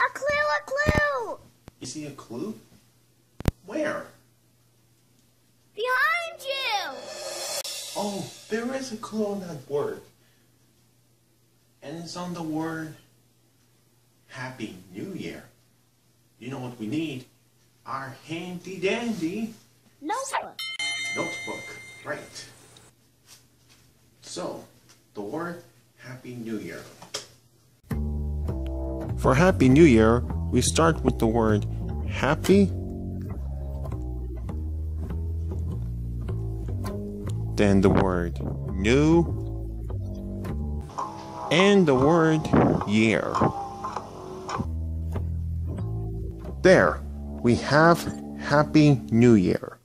A clue, a clue! You see a clue? Where? Behind you! Oh, there is a clue on that word. And it's on the word Happy New Year. You know what we need? Our handy dandy Notebook. notebook. Right. So, the word Happy New Year. For Happy New Year, we start with the word happy, then the word new, and the word year. There, we have Happy New Year.